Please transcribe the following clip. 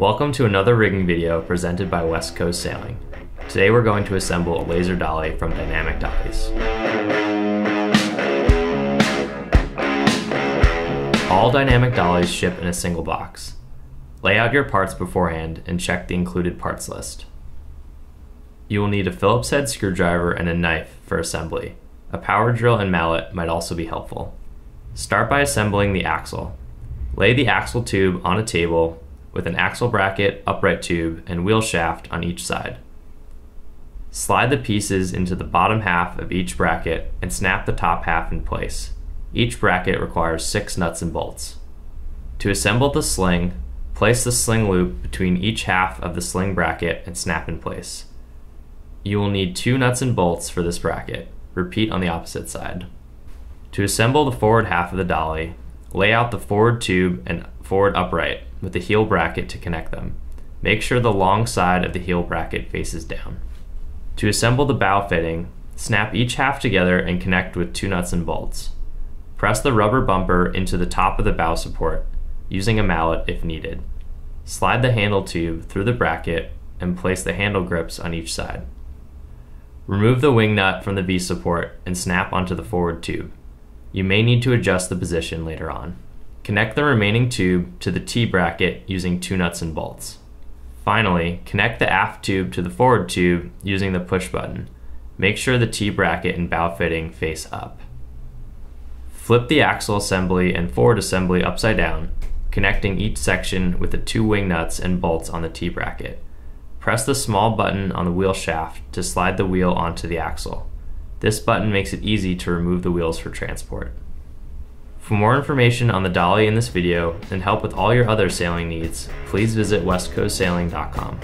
Welcome to another rigging video presented by West Coast Sailing. Today we're going to assemble a laser dolly from Dynamic Dollies. All Dynamic Dollies ship in a single box. Lay out your parts beforehand and check the included parts list. You will need a Phillips head screwdriver and a knife for assembly. A power drill and mallet might also be helpful. Start by assembling the axle. Lay the axle tube on a table with an axle bracket, upright tube, and wheel shaft on each side. Slide the pieces into the bottom half of each bracket and snap the top half in place. Each bracket requires six nuts and bolts. To assemble the sling, place the sling loop between each half of the sling bracket and snap in place. You will need two nuts and bolts for this bracket. Repeat on the opposite side. To assemble the forward half of the dolly, lay out the forward tube and forward upright with the heel bracket to connect them. Make sure the long side of the heel bracket faces down. To assemble the bow fitting, snap each half together and connect with two nuts and bolts. Press the rubber bumper into the top of the bow support, using a mallet if needed. Slide the handle tube through the bracket and place the handle grips on each side. Remove the wing nut from the V support and snap onto the forward tube. You may need to adjust the position later on. Connect the remaining tube to the T bracket using two nuts and bolts. Finally, connect the aft tube to the forward tube using the push button. Make sure the T bracket and bow fitting face up. Flip the axle assembly and forward assembly upside down, connecting each section with the two wing nuts and bolts on the T bracket. Press the small button on the wheel shaft to slide the wheel onto the axle. This button makes it easy to remove the wheels for transport. For more information on the dolly in this video and help with all your other sailing needs, please visit westcoastsailing.com.